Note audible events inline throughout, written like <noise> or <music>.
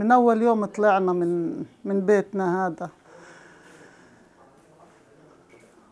من أول يوم طلعنا من من بيتنا هذا.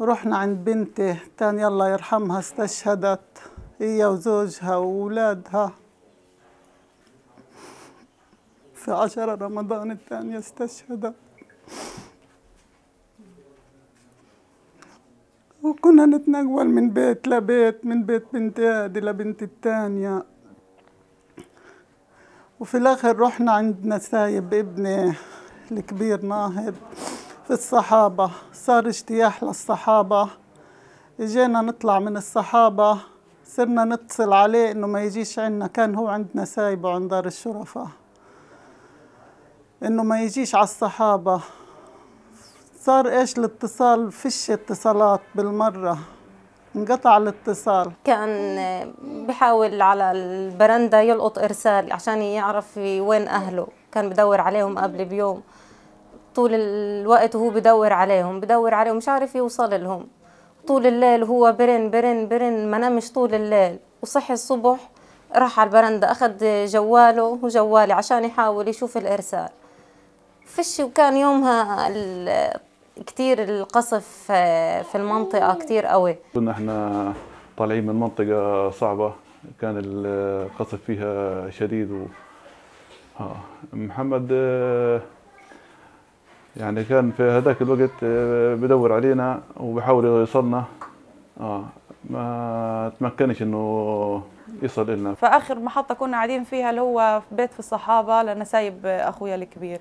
رحنا عند بنتي تاني الله يرحمها استشهدت هي وزوجها وأولادها. في عشرة رمضان الثانية استشهدت. وكنا نتنقل من بيت لبيت من بيت بنتي هذه لبنت الثانية. وفي الآخر رحنا عند نسايب ابني الكبير ناهض في الصحابة. صار اجتياح للصحابة. اجينا نطلع من الصحابة. صرنا نتصل عليه إنه ما يجيش عنا كان هو عند نسايبه عند دار الشرفاء. إنه ما يجيش على الصحابة. صار إيش؟ الاتصال فيش اتصالات بالمرة. انقطع الاتصال. كان بحاول على البرندة يلقط إرسال عشان يعرف وين أهله. كان بدور عليهم قبل بيوم. طول الوقت وهو بدور عليهم بدور عليهم مش عارف يوصل لهم. طول الليل هو برن برن برن ما نامش طول الليل. وصحي الصبح راح على البرندة أخذ جواله وجوالي عشان يحاول يشوف الإرسال. فيش وكان يومها كتير القصف في المنطقة كتير قوي. كنا إحنا طالعين من منطقة صعبة كان القصف فيها شديد و... آه. محمد آه، يعني كان في هذاك الوقت آه، بدور علينا وبحاول يوصلنا. آه. ما تمكنش إنه يصل لنا فاخر محطة كنا قاعدين فيها اللي هو في بيت في الصحابة لنسايب أخويا الكبير.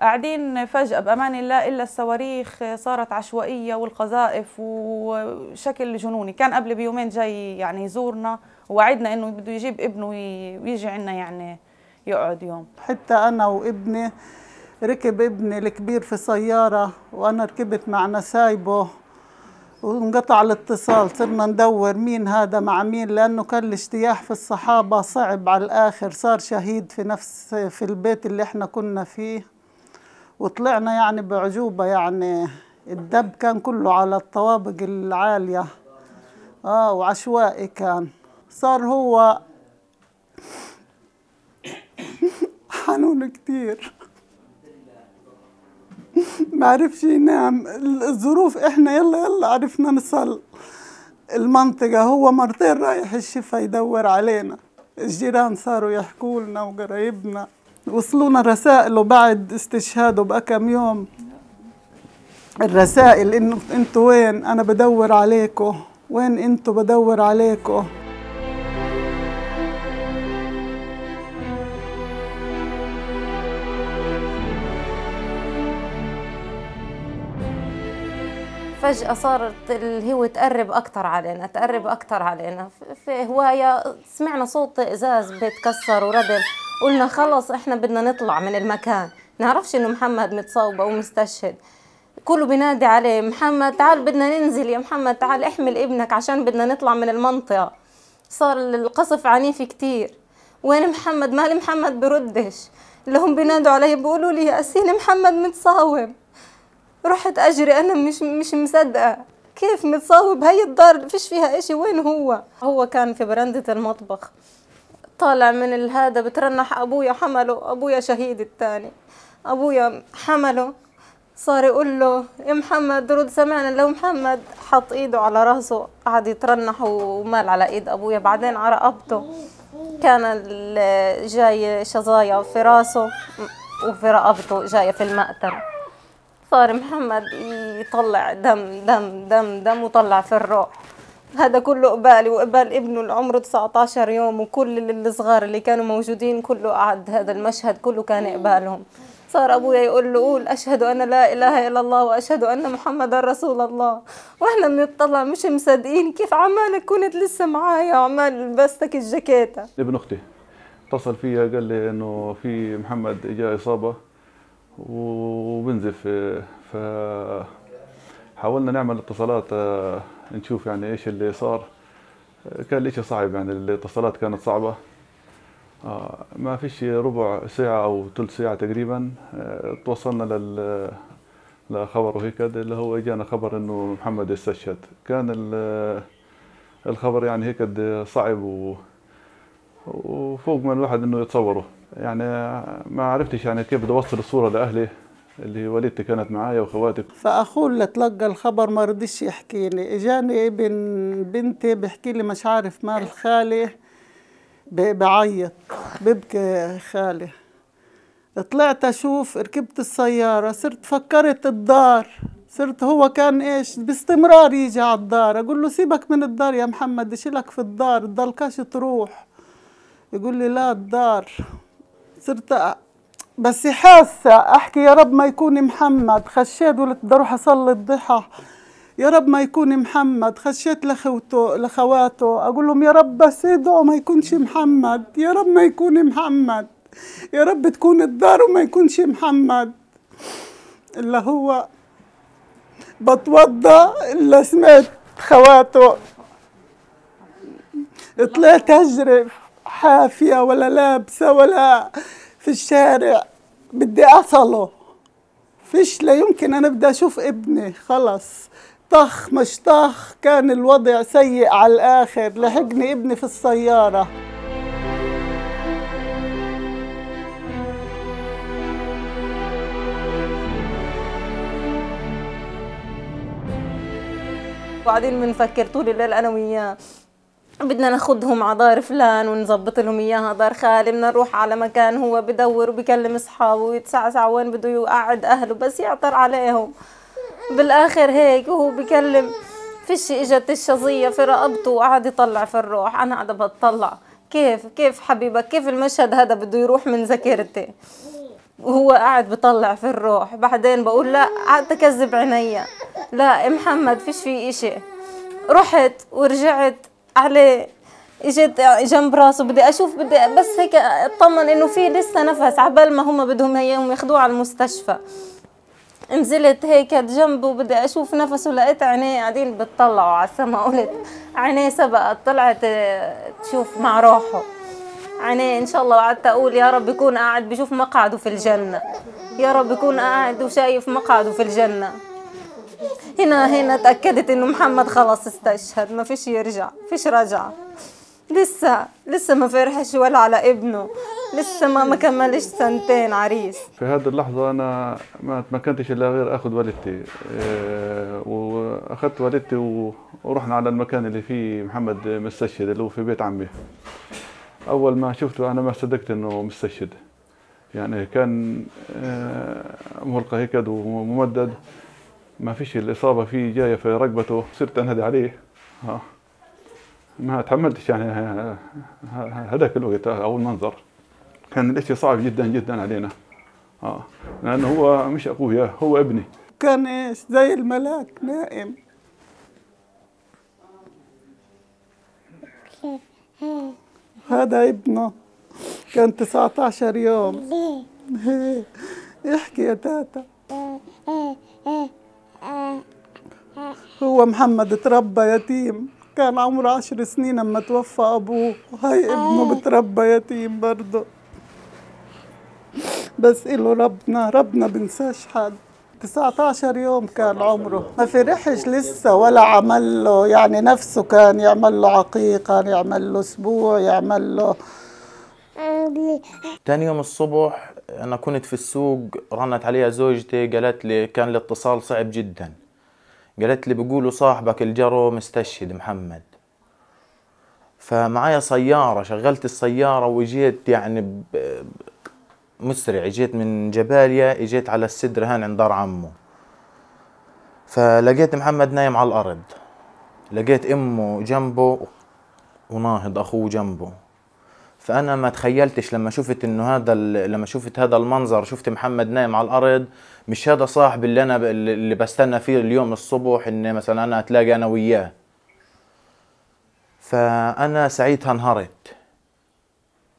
قاعدين فجأة بأمان الله إلا الصواريخ صارت عشوائية والقذائف وشكل جنوني. كان قبل بيومين جاي يعني يزورنا ووعدنا إنه بده يجيب ابنه وي- ويجي عنا يعني يقعد يوم. حتى أنا وابني ركب ابني الكبير في سيارة وأنا ركبت مع نسايبه وانقطع الاتصال. صرنا ندور مين هذا مع مين لأنه كان الاجتياح في الصحابة صعب على الآخر. صار شهيد في نفس في البيت اللي إحنا كنا فيه. وطلعنا يعني بعجوبة يعني الدب كان كله على الطوابق العالية. آه وعشوائي كان. صار هو <coughs> حنون كتير. <laughs> ما عرفش ينام. الظروف إحنا يلا يلا عرفنا نصل المنطقة. هو مرتين رايح الشفا يدور علينا. الجيران صاروا يحكوا لنا وقرايبنا. وصلونا رسائل بعد استشهاده بكم يوم. الرسائل إنه أنتوا وين؟ أنا بدور عليكم وين أنتوا بدور عليكم فجأة صارت الهوى تقرب أكتر علينا تقرب أكتر علينا. في هواية سمعنا صوت إزاز بيتكسر وردم. قلنا خلص إحنا بدنا نطلع من المكان. نعرفش إنه محمد متصاوب أو مستشهد. كله بينادي عليه محمد تعال بدنا ننزل يا محمد تعال احمل ابنك عشان بدنا نطلع من المنطقة. صار القصف عنيف كتير. وين محمد؟ مالي محمد بردش اللي هم بينادوا علي بيقولوا لي يا أسين محمد متصاوب رحت أجري أنا مش مش مصدقة. كيف متصاوب هي الدار فيش فيها إشي وين هو؟ هو كان في برندة المطبخ. طالع من الهذا بترنح أبويا حمله أبويا شهيد التاني. أبويا حمله صار يقول له يا محمد رد سمعنا لو محمد. حط إيده على رأسه قعد يترنح ومال على إيد أبويا. بعدين على رقبته كان جاي شظايا في رأسه وفي رقبته جاية في المقتل صار محمد يطلع دم دم دم دم وطلع في الروح. هذا كله قبالي وقبال ابنه اللي عمره 19 يوم وكل الصغار اللي كانوا موجودين كله قعد هذا المشهد كله كان قبالهم. صار أبويا يقول له قول أشهد أن لا إله إلا الله وأشهد أن محمدا رسول الله. وإحنا بنطلع مش مصدقين كيف عمالك كنت لسه معايا وعمال لبستك الجاكيتة. ابن أختي اتصل فيا قال لي إنه في محمد جاء إصابة وبنزف ف حاولنا نعمل اتصالات آه، نشوف يعني إيش اللي صار. آه، كان الإشي صعب يعني الاتصالات كانت صعبة. آه، ما فيش ربع ساعة أو ثلث ساعة تقريبا توصلنا لل لخبر وهيك اللي هو إجانا خبر إنه محمد استشهد. كان ال- الخبر يعني هيك صعب. وفوق ما الواحد إنه يتصوره. يعني ما عرفتش يعني كيف بدي أوصل الصورة لأهلي. اللي والدتي كانت معايا واخواتي فاخوه اللي تلقى الخبر ما رضيش يحكي لي. إجاني ابن بنتي بيحكي لي مش عارف مال خالي بعيط ببكي خالي. طلعت أشوف ركبت السيارة صرت فكرت الدار. صرت هو كان إيش؟ باستمرار يجي على الدار. أقول له سيبك من الدار يا محمد اشيلك في الدار تضلكش تروح. يقول لي لا الدار. صرت بس حاسة أحكي يا رب ما يكون محمد. خشيت قلت بدي أروح أصلي الضحى. يا رب ما يكون محمد. خشيت لخوته لخواته. أقول لهم يا رب بس ادعوا ما يكونش محمد. يا رب ما يكون محمد. يا رب تكون الدار وما يكونش محمد. إلا هو بتوضى إلا سمعت خواته. طلعت أجري حافية ولا لابسة ولا في الشارع بدي أصله. فيش لا يمكن أنا بدي أشوف ابني خلص. طخ مش طخ كان الوضع سيء على الآخر. لحقني ابني في السيارة. وبعدين بنفكر طول الليل أنا وياه. بدنا ناخدهم على دار فلان ونظبط لهم إياها دار خالي بدنا نروح على مكان هو بدور وبكلم أصحابه ويتسعسع وين بده يقعد أهله بس يعطر عليهم. بالآخر هيك وهو بكلم فيش إجت الشظيه في رقبته وقعد يطلع في الروح. أنا قاعدة بتطلع. كيف؟ كيف حبيبك؟ كيف المشهد هذا بده يروح من ذاكرتي؟ وهو قاعد بطلع في الروح. بعدين بقول لا قعدت اكذب عينيا. لا محمد فيش في إشي. رحت ورجعت عليه اجيت جنب راسه بدي أشوف بدي بس هيك أطمن إنه في لسه نفس عبال ما هم بدهم اياهم ياخذوه على المستشفى. نزلت هيك جنبه بدي أشوف نفسه لقيت عينيه قاعدين بتطلعوا على السما. قلت عينيه سبقت طلعت تشوف مع روحه. عينيه إن شاء الله وقعدت أقول يا رب يكون قاعد بشوف مقعده في الجنة. يا رب يكون قاعد وشايف مقعده في الجنة. هنا هنا تأكدت إنه محمد خلص استشهد ما فيش يرجع فيش رجعه لسه لسه ما فرحش ولا على ابنه. لسه ما ما كملش سنتين عريس. في هذه اللحظة أنا ما تمكنتش إلا غير أخذ والدتي. إيه، وأخذت والدتي ورحنا على المكان اللي فيه محمد مستشهد اللي هو في بيت عمي. أول ما شفته أنا ما صدقت إنه مستشهد. يعني كان آه، ملقى هيك وممدد. ما فيش الإصابة فيه جاية في رقبته صرت أنهدي عليه. ها. ما تحملتش يعني هذاك الوقت أو المنظر كان الإشي صعب جدا جدا علينا. آه لأنه هو مش أخويا هو ابني. كان إيش؟ زي الملاك نائم. هذا ابنه. كان 19 يوم. <laughs> احكي يا تاتا. محمد تربى يتيم. كان عمره عشر سنين لما توفى أبوه. وهي ابنه بتربى يتيم برضه. بس إله ربنا ربنا بنساش حد 19 يوم كان عمره. ما فرحش لسه ولا عمل له. يعني نفسه كان يعمل له عقيقة يعمل له أسبوع يعمل له. تاني يوم الصبح أنا كنت في السوق رنت عليها زوجتي قالت لي كان الاتصال صعب جدا. قالت لي بيقولوا صاحبك الجرو مستشهد محمد. فمعايا سيارة شغلت السيارة وجيت يعني مسرع جيت من جباليا اجيت على السدر هان عند دار عمه فلقيت محمد نايم على الأرض. لقيت أمه جنبه وناهض أخوه جنبه. فأنا ما تخيلتش لما شفت إنه هذا لما شفت هذا المنظر شفت محمد نايم على الأرض مش هذا صاحبي اللي أنا اللي بستنى فيه اليوم الصبح ان مثلا أنا اتلاقى أنا وياه. فأنا ساعتها انهارت.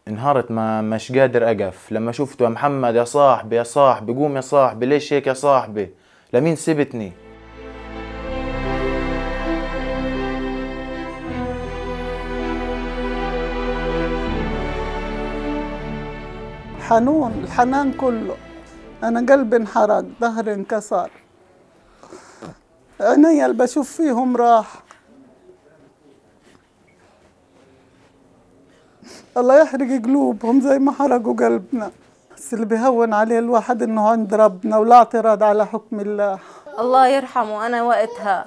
انهارت ما مش قادر أقف. لما شفته يا محمد يا صاحبي يا صاحبي قوم يا صاحبي ليش هيك يا صاحبي؟ لمين سبتني حنون الحنان كله. أنا قلبي انحرق ظهري انكسر. عيني اللي بشوف فيهم راح. الله يحرق قلوبهم زي ما حرقوا قلبنا. بس اللي بيهون عليه الواحد إنه عند ربنا ولا اعتراض على حكم الله. الله يرحمه أنا وقتها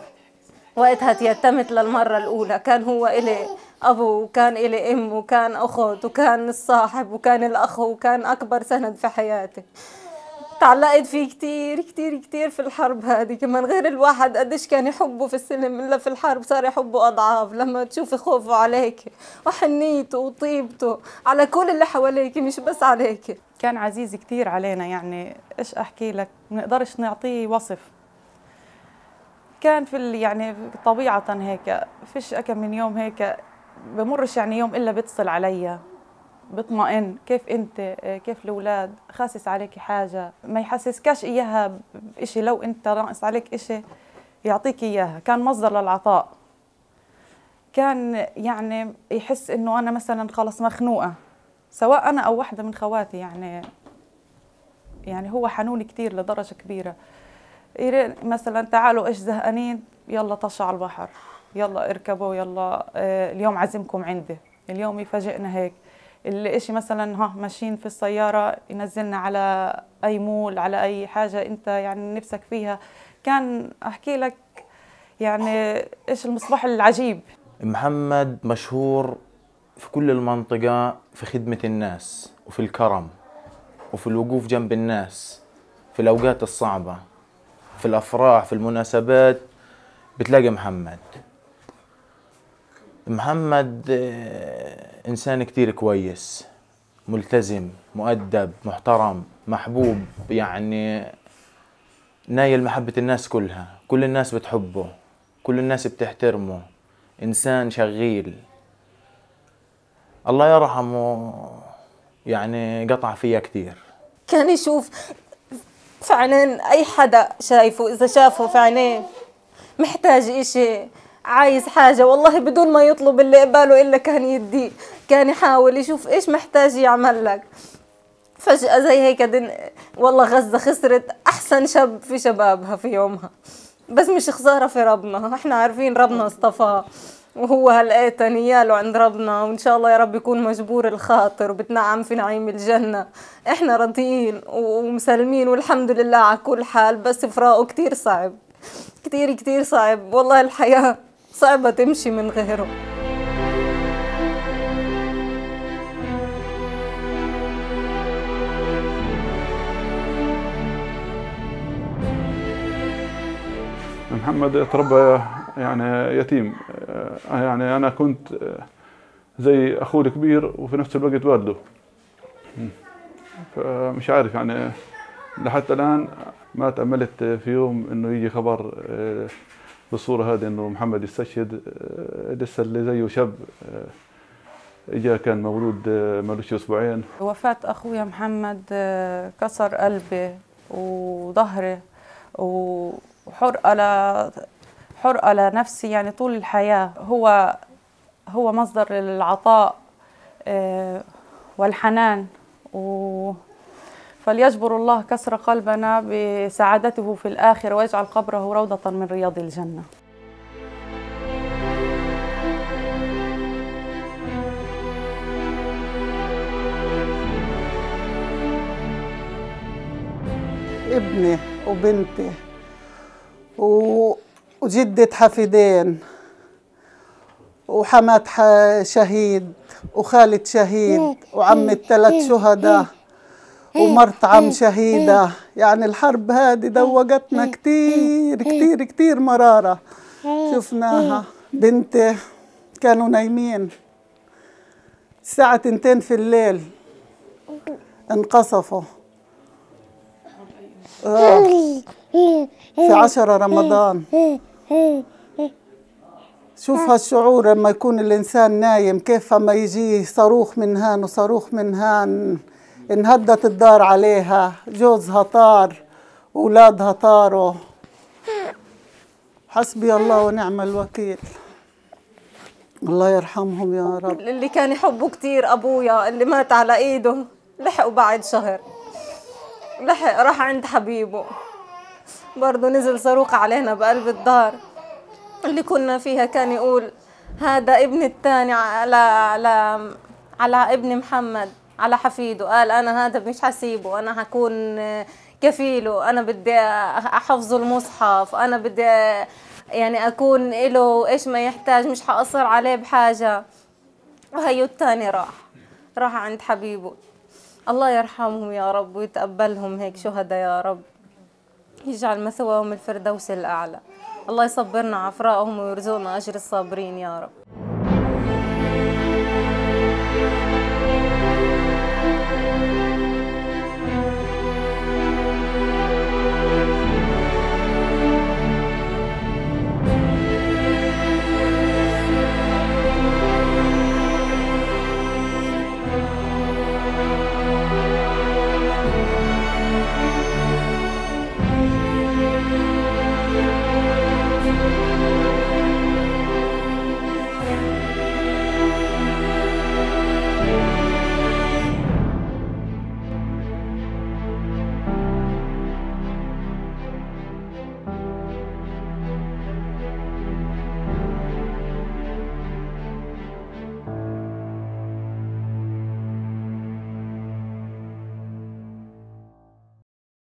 وقتها تيتمت للمرة الأولى كان هو إلي. أبو وكان إلي أم وكان أخت وكان الصاحب وكان الأخ وكان أكبر سند في حياتي. تعلقت فيه كتير كتير كتير في الحرب هذه. كمان غير الواحد قديش كان يحبه في السلم إلا في الحرب صار يحبه أضعاف. لما تشوفي خوفه عليك وحنيته وطيبته على كل اللي حواليك مش بس عليك. كان عزيز كتير علينا. يعني إيش أحكي لك؟ نقدرش نعطيه وصف. كان في يعني طبيعة هيك. فيش أكم من يوم هيك بمرش يعني يوم إلا بيتصل عليا بطمئن كيف أنت؟ آه، كيف الأولاد؟ خاسس عليك حاجة؟ ما يحسسكاش إياها بشيء لو أنت ناقص عليك إشي يعطيك إياها. كان مصدر للعطاء. كان يعني يحس إنه أنا مثلا خلص مخنوقة. سواء أنا أو واحدة من خواتي يعني يعني هو حنون كتير لدرجة كبيرة. مثلا تعالوا إيش زهقانين؟ يلا طشوا على البحر. يلا اركبوا يلا آه، اليوم عزمكم عندي. اليوم يفاجئنا هيك. اللي إشي مثلا ها ماشيين في السيارة ينزلنا على أي مول على أي حاجة أنت يعني نفسك فيها. كان أحكي لك يعني إيش المصباح العجيب. محمد مشهور في كل المنطقة في خدمة الناس وفي الكرم وفي الوقوف جنب الناس في الأوقات الصعبة في الأفراح في المناسبات. بتلاقي محمد. محمد آه، إنسان كتير كويس ملتزم مؤدب محترم محبوب يعني نايل محبة الناس كلها. كل الناس بتحبه كل الناس بتحترمه. إنسان شغيل. الله يرحمه يعني قطع فيا كتير. كان يشوف في عينين أي حدا شايفه إذا شافه في عينيه محتاج إشي. عايز حاجة والله بدون ما يطلب اللي قباله إلا كان يديه كان يحاول يشوف إيش محتاج يعمل لك. فجأة زي هيك دن... والله غزة خسرت أحسن شاب في شبابها في يومها. بس مش خسارة في ربنا إحنا عارفين ربنا اصطفاه وهو هلقيت نياله عند ربنا وإن شاء الله يا رب يكون مجبور الخاطر وبتنعم في نعيم الجنة. إحنا راضيين ومسلمين والحمد لله على كل حال بس فراقه كتير صعب كتير كتير صعب. والله الحياة صعبة تمشي من غيره محمد تربى يعني يتيم آه، يعني أنا كنت آه، زي أخوه الكبير وفي نفس الوقت والده. فمش عارف يعني لحتى الآن ما تأملت في يوم إنه يجي خبر آه، بالصورة هذه إنه محمد يستشهد آه، لسه اللي زيه شاب آه، إجا كان مولود آه، مالوش أسبوعين. وفاة أخويا محمد كسر قلبي وظهري وحرقة ل حرقة لنفسي يعني طول الحياة هو هو مصدر العطاء والحنان. و فليجبر الله كسر قلبنا بسعادته في الآخرة ويجعل قبره روضة من رياض الجنة. ابني وبنتي و... وجدة حفيدين وحماد ح... شهيد وخالد شهيد وعم الثلاث شهداء. ومرت عم شهيدة. يعني الحرب هذه دوقتنا كتير كتير كتير مرارة. شفناها. بنتي كانوا نايمين. الساعة تنتين في الليل انقصفوا. آه. في عشرة رمضان. شوف هالشعور لما يكون الإنسان نايم كيف اما يجي صاروخ من هان وصاروخ من هان. انهدت الدار عليها جوزها طار أولادها طاروا. حسبي الله ونعم الوكيل. الله يرحمهم يا رب. اللي كان يحبه كتير أبويا اللي مات على إيده لحقه بعد شهر. لحق راح عند حبيبه. برضه نزل صاروخ علينا بقلب الدار. اللي كنا فيها كان يقول هذا ابن التاني على على على ابن محمد. على حفيده قال أنا هذا مش حسيبه أنا حكون كفيله أنا بدي أحفظه المصحف أنا بدي يعني أكون له إيش ما يحتاج مش حقصر عليه بحاجة. وهيو التاني راح راح عند حبيبه. الله يرحمهم يا رب ويتقبلهم هيك شهداء يا رب. يجعل مثواهم الفردوس الأعلى. الله يصبرنا عفراءهم ويرزقنا أجر الصابرين يا رب.